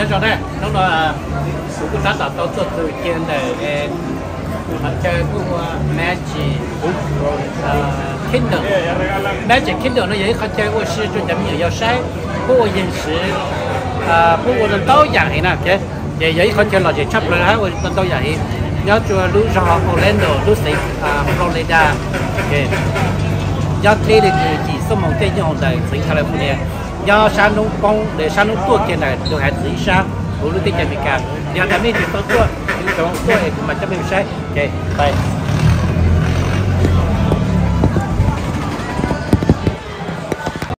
nhớ cho đây nó là cũng đã tạo cho từ tiền để họ chơi của uh, Magic uh, Kindle Magic Kindle nó vậy họ chơi của sư cho chấm nhiều giao sai, của yên sử à của của tao dạy nè chứ vậy vậy họ chơi là chỉ chấp lại của tao dạy. Nhớ cho lũ cho Orlando lũ sĩ à, Florida ok do thế thì chỉ số một cái nhau tại tỉnh California nhờ sang nông công để sang nông tua kia này được hạt dĩ sang của lưu tích chạy mình cả nhờ làm nên thì tôi tua nhưng tôi tua thì mà chấp mình sẽ ok bye.